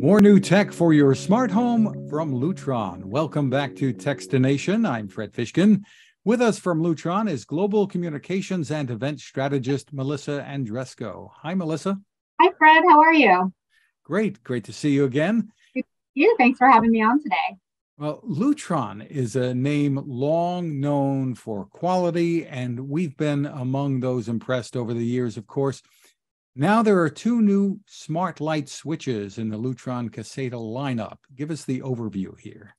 More new tech for your smart home from Lutron. Welcome back to Techstination. I'm Fred Fishkin. With us from Lutron is Global Communications and Event Strategist Melissa Andresko. Hi, Melissa. Hi, Fred. How are you? Great. Great to see you again. you. Thanks for having me on today. Well, Lutron is a name long known for quality, and we've been among those impressed over the years, of course. Now there are two new smart light switches in the Lutron Caseta lineup. Give us the overview here.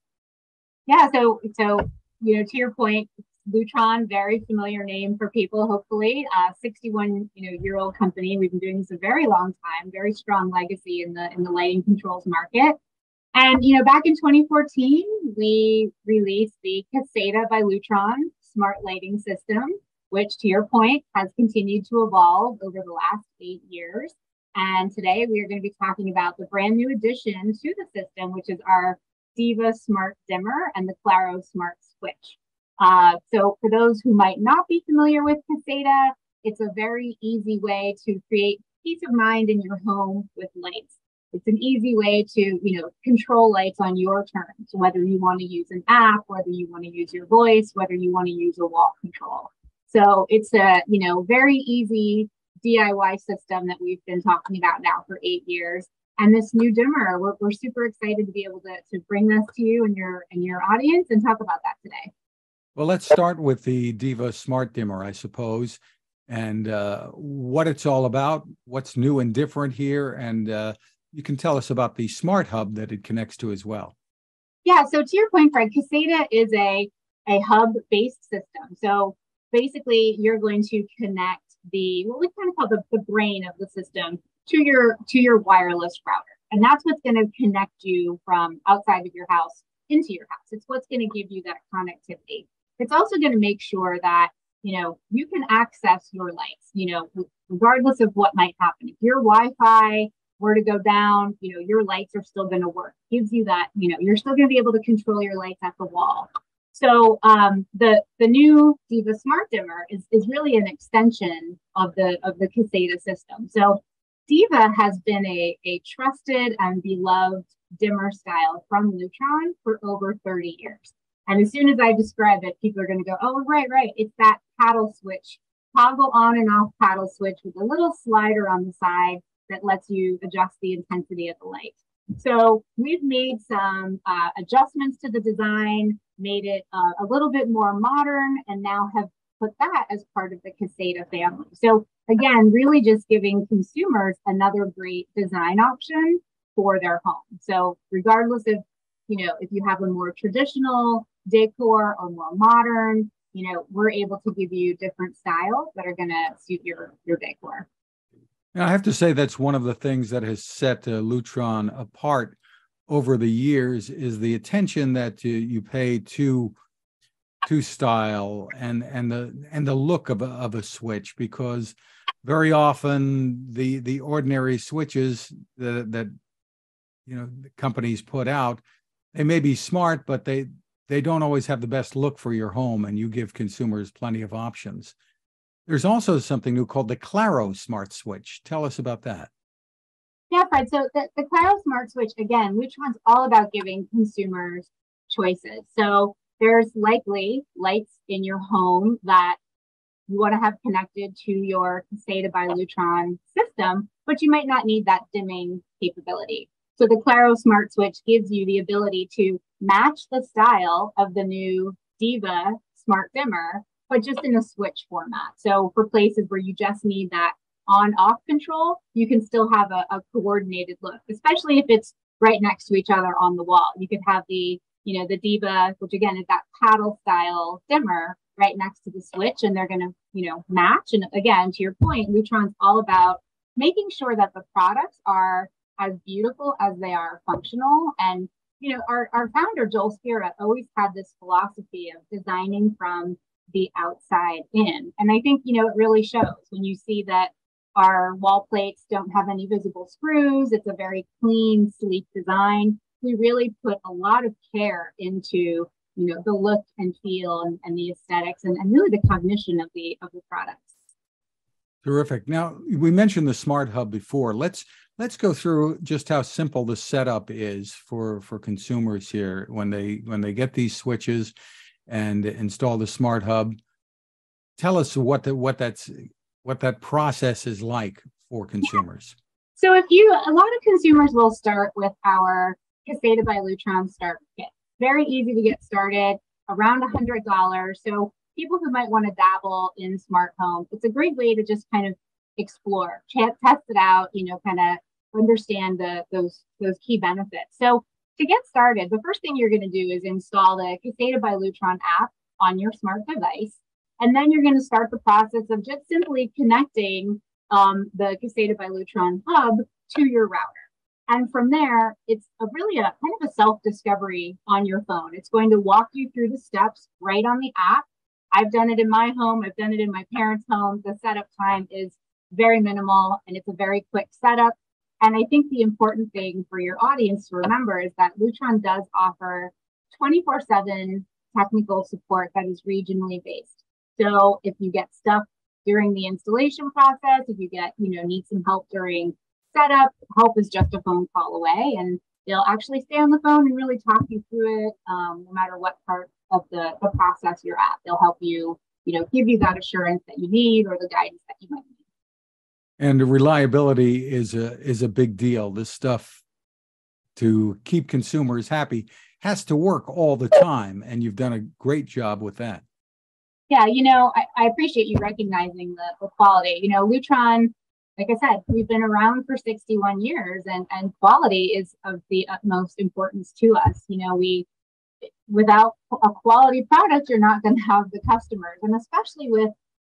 Yeah, so so you know, to your point, Lutron, very familiar name for people. Hopefully, uh, 61 you know year old company. We've been doing this a very long time. Very strong legacy in the in the lighting controls market. And you know, back in 2014, we released the Caseta by Lutron smart lighting system which to your point has continued to evolve over the last eight years. And today we are going to be talking about the brand new addition to the system, which is our Diva Smart Dimmer and the Claro Smart Switch. Uh, so for those who might not be familiar with Caseta, it's a very easy way to create peace of mind in your home with lights. It's an easy way to, you know, control lights on your terms, whether you want to use an app, whether you want to use your voice, whether you want to use a wall control. So it's a, you know, very easy DIY system that we've been talking about now for eight years. And this new dimmer, we're, we're super excited to be able to, to bring this to you and your and your audience and talk about that today. Well, let's start with the Diva Smart Dimmer, I suppose, and uh, what it's all about, what's new and different here, and uh, you can tell us about the smart hub that it connects to as well. Yeah. So to your point, Fred, Caseta is a a hub based system. So basically you're going to connect the what we kind of call the, the brain of the system to your to your wireless router. And that's what's going to connect you from outside of your house into your house. It's what's going to give you that connectivity. It's also going to make sure that you know you can access your lights you know regardless of what might happen. If your wi-fi were to go down you know your lights are still going to work. Gives you that you know you're still going to be able to control your lights at the wall so um, the the new Diva Smart Dimmer is, is really an extension of the of the Caseta system. So Diva has been a, a trusted and beloved dimmer style from Lutron for over 30 years. And as soon as I describe it, people are going to go, oh, right, right. It's that paddle switch, toggle on and off paddle switch with a little slider on the side that lets you adjust the intensity of the light. So we've made some uh, adjustments to the design, made it uh, a little bit more modern, and now have put that as part of the Caseta family. So again, really just giving consumers another great design option for their home. So regardless of, you know, if you have a more traditional decor or more modern, you know, we're able to give you different styles that are going to suit your your decor. I have to say that's one of the things that has set uh, Lutron apart over the years is the attention that you, you pay to to style and and the and the look of a, of a switch because very often the the ordinary switches that that you know companies put out they may be smart but they they don't always have the best look for your home and you give consumers plenty of options there's also something new called the Claro Smart Switch. Tell us about that. Yeah, Fred. So the, the Claro Smart Switch, again, which one's all about giving consumers choices. So there's likely lights in your home that you want to have connected to your Caseta by Lutron system, but you might not need that dimming capability. So the Claro Smart Switch gives you the ability to match the style of the new Diva Smart Dimmer but just in a switch format. So for places where you just need that on off control, you can still have a, a, coordinated look, especially if it's right next to each other on the wall. You could have the, you know, the Diva, which again is that paddle style dimmer right next to the switch, and they're going to, you know, match. And again, to your point, Lutron's all about making sure that the products are as beautiful as they are functional. And, you know, our, our founder, Joel Spira, always had this philosophy of designing from the outside in. And I think, you know, it really shows when you see that our wall plates don't have any visible screws. It's a very clean, sleek design. We really put a lot of care into, you know, the look and feel and, and the aesthetics and, and really the cognition of the of the products. Terrific. Now we mentioned the smart hub before. Let's let's go through just how simple the setup is for for consumers here when they when they get these switches and install the smart hub. Tell us what the, what that's what that process is like for consumers. So if you a lot of consumers will start with our Caseta by Lutron start kit. Very easy to get started, around a hundred dollars. So people who might want to dabble in smart home, it's a great way to just kind of explore, test it out, you know, kind of understand the those those key benefits. So to get started, the first thing you're going to do is install the Caseta by Lutron app on your smart device. And then you're going to start the process of just simply connecting um, the Caseta by Lutron hub to your router. And from there, it's a really a kind of a self-discovery on your phone. It's going to walk you through the steps right on the app. I've done it in my home. I've done it in my parents' home. The setup time is very minimal and it's a very quick setup. And I think the important thing for your audience to remember is that Lutron does offer 24 7 technical support that is regionally based. So if you get stuck during the installation process, if you get, you know, need some help during setup, help is just a phone call away. And they'll actually stay on the phone and really talk you through it, um, no matter what part of the, the process you're at. They'll help you, you know, give you that assurance that you need or the guidance that you might need. And reliability is a is a big deal. This stuff to keep consumers happy has to work all the time, and you've done a great job with that. Yeah, you know, I, I appreciate you recognizing the, the quality. You know, Lutron, like I said, we've been around for 61 years, and and quality is of the utmost importance to us. You know, we without a quality product, you're not going to have the customers, and especially with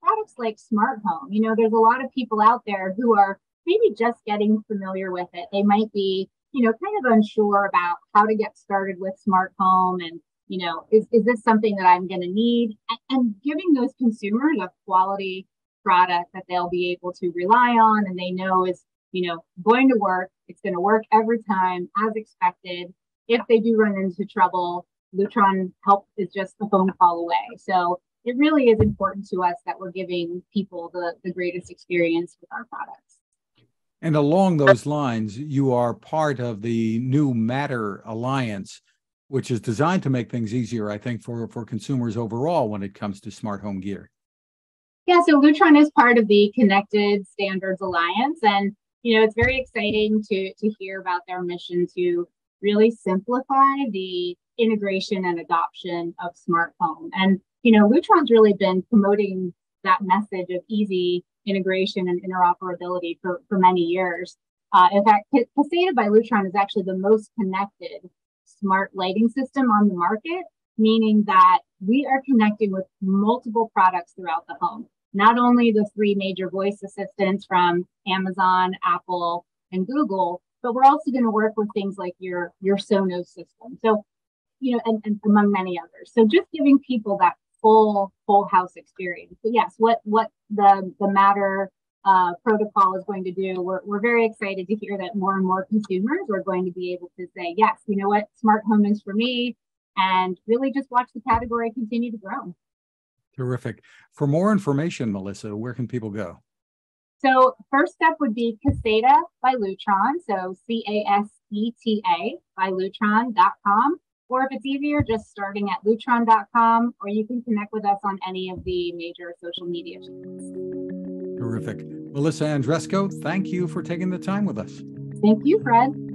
products like smart home you know there's a lot of people out there who are maybe just getting familiar with it they might be you know kind of unsure about how to get started with smart home and you know is, is this something that i'm going to need? And, and giving those consumers a quality product that they'll be able to rely on and they know is you know going to work it's going to work every time as expected. If they do run into trouble lutron help is just a phone call away. So it really is important to us that we're giving people the, the greatest experience with our products. And along those lines, you are part of the new Matter Alliance, which is designed to make things easier, I think, for, for consumers overall when it comes to smart home gear. Yeah, so Lutron is part of the Connected Standards Alliance. And, you know, it's very exciting to, to hear about their mission to really simplify the integration and adoption of smart home. And you know, Lutron's really been promoting that message of easy integration and interoperability for, for many years. Uh, in fact, Caseta by Lutron is actually the most connected smart lighting system on the market, meaning that we are connecting with multiple products throughout the home. Not only the three major voice assistants from Amazon, Apple, and Google, but we're also going to work with things like your, your Sonos system. So, you know, and, and among many others. So just giving people that full full house experience. But yes, what what the the matter uh, protocol is going to do, we're, we're very excited to hear that more and more consumers are going to be able to say, yes, you know what, smart home is for me, and really just watch the category continue to grow. Terrific. For more information, Melissa, where can people go? So first step would be Caseta by Lutron. So C A S E T A by Lutron.com. Or if it's easier, just starting at lutron.com, or you can connect with us on any of the major social media channels. Terrific. Melissa Andresko, thank you for taking the time with us. Thank you, Fred.